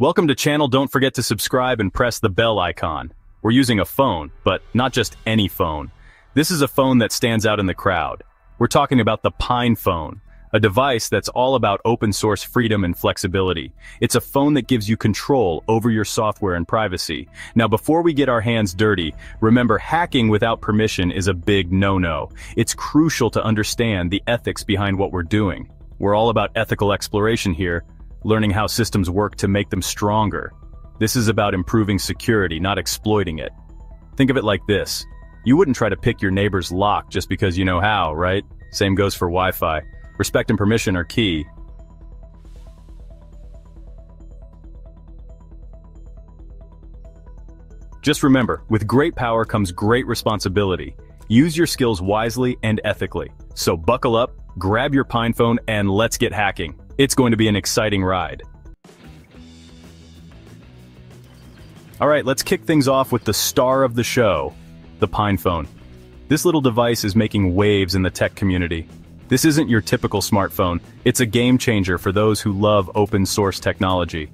Welcome to channel don't forget to subscribe and press the bell icon. We're using a phone, but not just any phone. This is a phone that stands out in the crowd. We're talking about the Pine phone, a device that's all about open source freedom and flexibility. It's a phone that gives you control over your software and privacy. Now before we get our hands dirty, remember hacking without permission is a big no-no. It's crucial to understand the ethics behind what we're doing. We're all about ethical exploration here, learning how systems work to make them stronger. This is about improving security, not exploiting it. Think of it like this. You wouldn't try to pick your neighbor's lock just because you know how, right? Same goes for Wi-Fi. Respect and permission are key. Just remember, with great power comes great responsibility. Use your skills wisely and ethically. So buckle up, grab your PinePhone, and let's get hacking. It's going to be an exciting ride. Alright, let's kick things off with the star of the show, the PinePhone. This little device is making waves in the tech community. This isn't your typical smartphone, it's a game changer for those who love open source technology.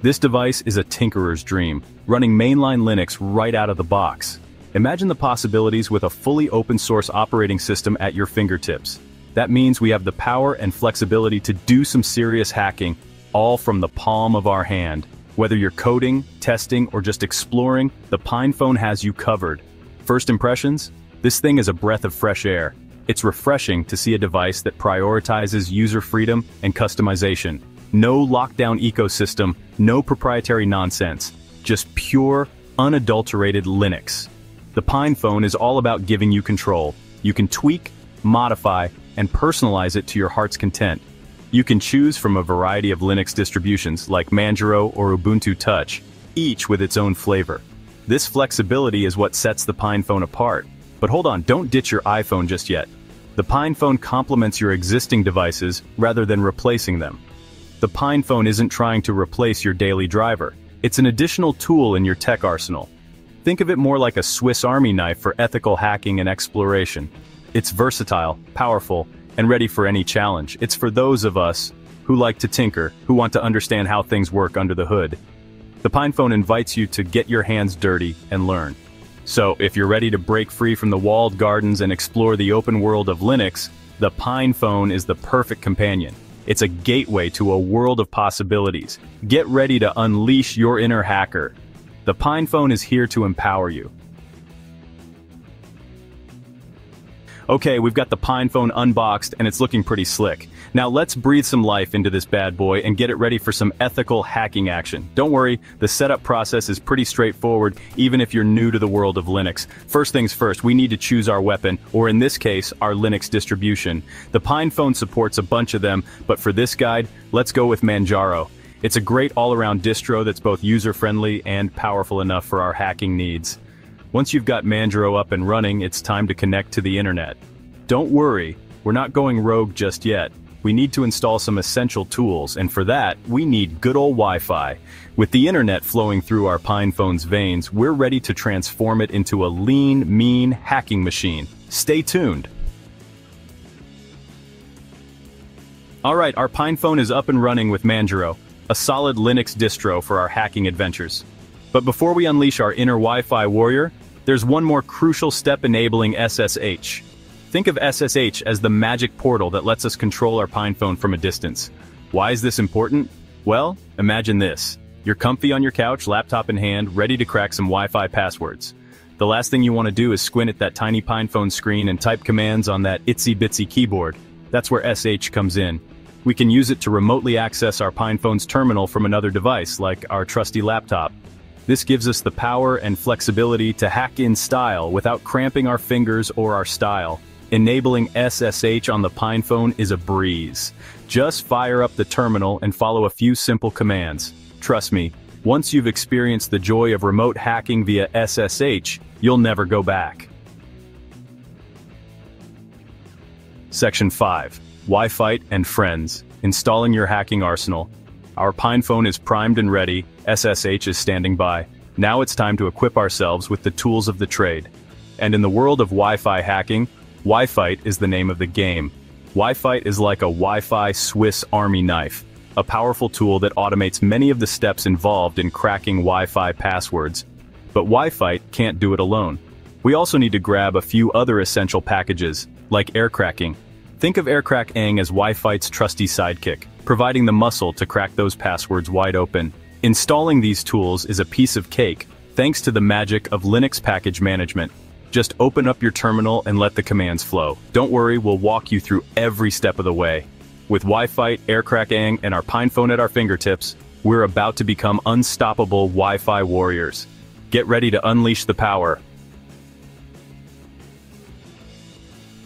This device is a tinkerer's dream, running mainline Linux right out of the box. Imagine the possibilities with a fully open source operating system at your fingertips. That means we have the power and flexibility to do some serious hacking, all from the palm of our hand. Whether you're coding, testing, or just exploring, the PinePhone has you covered. First impressions? This thing is a breath of fresh air. It's refreshing to see a device that prioritizes user freedom and customization. No lockdown ecosystem, no proprietary nonsense. Just pure, unadulterated Linux. The PinePhone is all about giving you control. You can tweak, modify, and personalize it to your heart's content. You can choose from a variety of Linux distributions like Manjaro or Ubuntu Touch, each with its own flavor. This flexibility is what sets the PinePhone apart. But hold on, don't ditch your iPhone just yet. The PinePhone complements your existing devices rather than replacing them. The PinePhone isn't trying to replace your daily driver. It's an additional tool in your tech arsenal. Think of it more like a Swiss Army knife for ethical hacking and exploration. It's versatile, powerful, and ready for any challenge. It's for those of us who like to tinker, who want to understand how things work under the hood. The PinePhone invites you to get your hands dirty and learn. So, if you're ready to break free from the walled gardens and explore the open world of Linux, the PinePhone is the perfect companion. It's a gateway to a world of possibilities. Get ready to unleash your inner hacker. The PinePhone is here to empower you. Okay, we've got the PinePhone unboxed and it's looking pretty slick. Now let's breathe some life into this bad boy and get it ready for some ethical hacking action. Don't worry, the setup process is pretty straightforward even if you're new to the world of Linux. First things first, we need to choose our weapon, or in this case, our Linux distribution. The PinePhone supports a bunch of them, but for this guide, let's go with Manjaro. It's a great all-around distro that's both user-friendly and powerful enough for our hacking needs. Once you've got Manjaro up and running, it's time to connect to the internet. Don't worry, we're not going rogue just yet. We need to install some essential tools, and for that, we need good old Wi-Fi. With the internet flowing through our PinePhone's veins, we're ready to transform it into a lean, mean hacking machine. Stay tuned. Alright, our PinePhone is up and running with Manjaro, a solid Linux distro for our hacking adventures. But before we unleash our inner Wi-Fi warrior, there's one more crucial step enabling SSH. Think of SSH as the magic portal that lets us control our PinePhone from a distance. Why is this important? Well, imagine this. You're comfy on your couch, laptop in hand, ready to crack some Wi-Fi passwords. The last thing you want to do is squint at that tiny PinePhone screen and type commands on that itsy-bitsy keyboard. That's where SH comes in. We can use it to remotely access our PinePhone's terminal from another device, like our trusty laptop. This gives us the power and flexibility to hack in style without cramping our fingers or our style. Enabling SSH on the PinePhone is a breeze. Just fire up the terminal and follow a few simple commands. Trust me, once you've experienced the joy of remote hacking via SSH, you'll never go back. Section 5. Wi-Fi and Friends. Installing your hacking arsenal. Our PinePhone is primed and ready, SSH is standing by. Now it's time to equip ourselves with the tools of the trade. And in the world of Wi-Fi hacking, Wi-Fi is the name of the game. Wi-Fi is like a Wi-Fi Swiss army knife. a powerful tool that automates many of the steps involved in cracking Wi-Fi passwords. But Wi-Fi can't do it alone. We also need to grab a few other essential packages, like aircracking. Think of AirCrackAng as Wi-Fi's trusty sidekick, providing the muscle to crack those passwords wide open. Installing these tools is a piece of cake, thanks to the magic of Linux package management. Just open up your terminal and let the commands flow. Don't worry, we'll walk you through every step of the way. With Wi-Fi, AirCrackAng, and our PinePhone at our fingertips, we're about to become unstoppable Wi-Fi warriors. Get ready to unleash the power.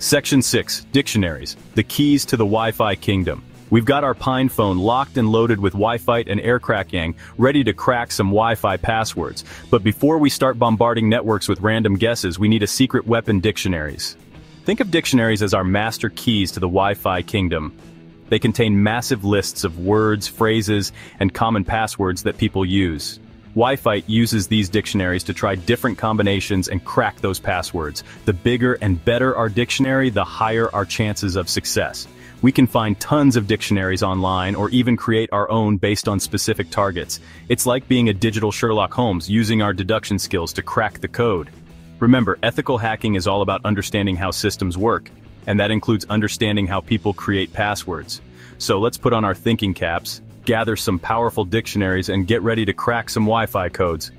Section 6, Dictionaries, the keys to the Wi-Fi kingdom. We've got our Pine phone locked and loaded with Wi-Fi and AirCrackAng, ready to crack some Wi-Fi passwords. But before we start bombarding networks with random guesses, we need a secret weapon dictionaries. Think of dictionaries as our master keys to the Wi-Fi kingdom. They contain massive lists of words, phrases, and common passwords that people use. Wi-Fi uses these dictionaries to try different combinations and crack those passwords. The bigger and better our dictionary, the higher our chances of success. We can find tons of dictionaries online or even create our own based on specific targets. It's like being a digital Sherlock Holmes using our deduction skills to crack the code. Remember, ethical hacking is all about understanding how systems work, and that includes understanding how people create passwords. So let's put on our thinking caps, gather some powerful dictionaries and get ready to crack some Wi-Fi codes.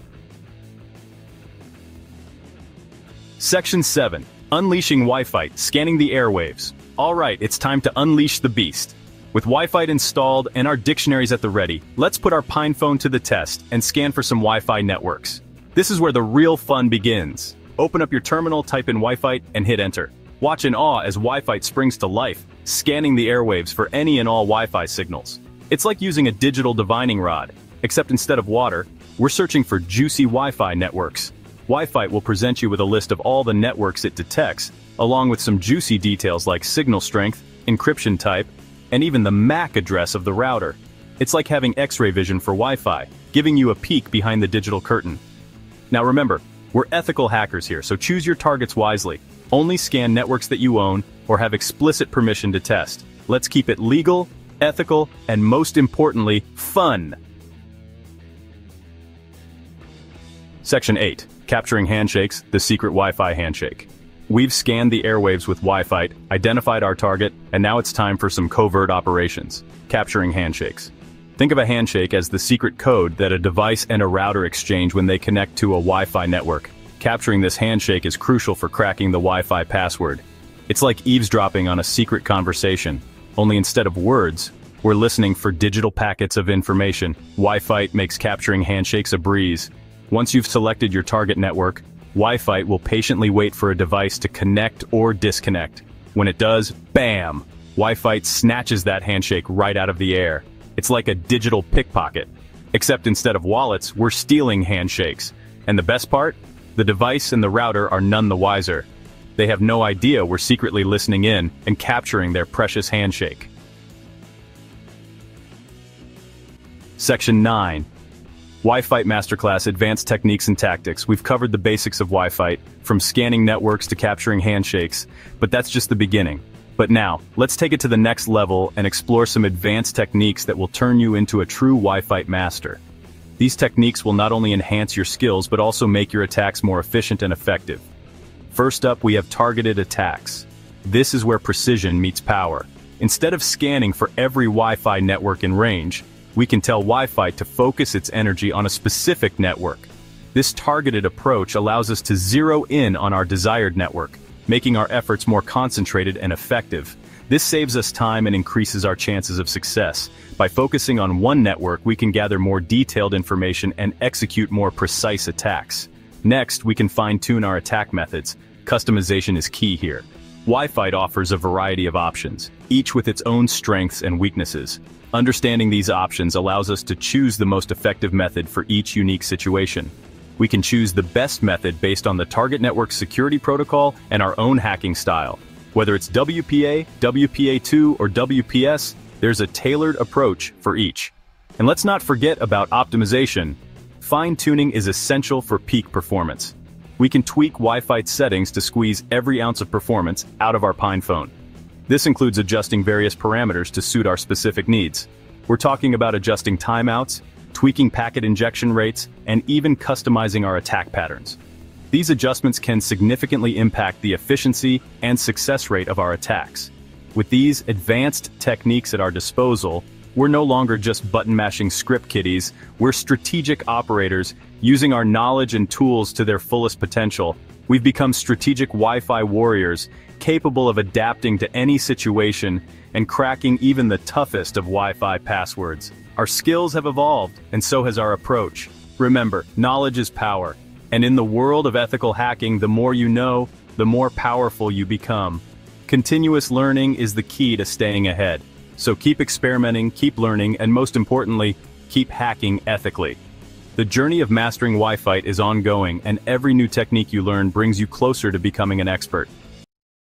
Section 7. Unleashing Wi-Fi, scanning the airwaves. Alright, it's time to unleash the beast. With Wi-Fi installed and our dictionaries at the ready, let's put our PinePhone to the test and scan for some Wi-Fi networks. This is where the real fun begins. Open up your terminal, type in Wi-Fi, and hit enter. Watch in awe as Wi-Fi springs to life, scanning the airwaves for any and all Wi-Fi signals. It's like using a digital divining rod, except instead of water, we're searching for juicy Wi-Fi networks. Wi-Fi will present you with a list of all the networks it detects, along with some juicy details like signal strength, encryption type, and even the MAC address of the router. It's like having X-ray vision for Wi-Fi, giving you a peek behind the digital curtain. Now remember, we're ethical hackers here, so choose your targets wisely. Only scan networks that you own or have explicit permission to test. Let's keep it legal, ethical, and most importantly, fun. Section 8. Capturing Handshakes, the Secret Wi-Fi Handshake. We've scanned the airwaves with Wi-Fi, identified our target, and now it's time for some covert operations, capturing handshakes. Think of a handshake as the secret code that a device and a router exchange when they connect to a Wi-Fi network. Capturing this handshake is crucial for cracking the Wi-Fi password. It's like eavesdropping on a secret conversation, only instead of words, we're listening for digital packets of information. Wi-Fi makes capturing handshakes a breeze. Once you've selected your target network, Wi-Fi will patiently wait for a device to connect or disconnect. When it does, BAM! Wi-Fi snatches that handshake right out of the air. It's like a digital pickpocket. Except instead of wallets, we're stealing handshakes. And the best part? The device and the router are none the wiser. They have no idea we're secretly listening in and capturing their precious handshake. Section 9. Wi-Fi Masterclass Advanced Techniques and Tactics. We've covered the basics of Wi-Fi, from scanning networks to capturing handshakes, but that's just the beginning. But now, let's take it to the next level and explore some advanced techniques that will turn you into a true Wi-Fi master. These techniques will not only enhance your skills but also make your attacks more efficient and effective. First up we have targeted attacks. This is where precision meets power. Instead of scanning for every Wi-Fi network in range, we can tell Wi-Fi to focus its energy on a specific network. This targeted approach allows us to zero in on our desired network, making our efforts more concentrated and effective. This saves us time and increases our chances of success. By focusing on one network, we can gather more detailed information and execute more precise attacks. Next, we can fine-tune our attack methods. Customization is key here. Wi-Fi offers a variety of options, each with its own strengths and weaknesses. Understanding these options allows us to choose the most effective method for each unique situation. We can choose the best method based on the target network's security protocol and our own hacking style. Whether it's WPA, WPA2, or WPS, there's a tailored approach for each. And let's not forget about optimization. Fine-tuning is essential for peak performance. We can tweak Wi-Fi settings to squeeze every ounce of performance out of our Pine phone. This includes adjusting various parameters to suit our specific needs. We're talking about adjusting timeouts, tweaking packet injection rates, and even customizing our attack patterns. These adjustments can significantly impact the efficiency and success rate of our attacks. With these advanced techniques at our disposal, we're no longer just button-mashing script kiddies, we're strategic operators, using our knowledge and tools to their fullest potential. We've become strategic Wi-Fi warriors, capable of adapting to any situation and cracking even the toughest of Wi-Fi passwords. Our skills have evolved, and so has our approach. Remember, knowledge is power, and in the world of ethical hacking, the more you know, the more powerful you become. Continuous learning is the key to staying ahead. So keep experimenting, keep learning, and most importantly, keep hacking ethically. The journey of mastering Wi-Fi is ongoing, and every new technique you learn brings you closer to becoming an expert.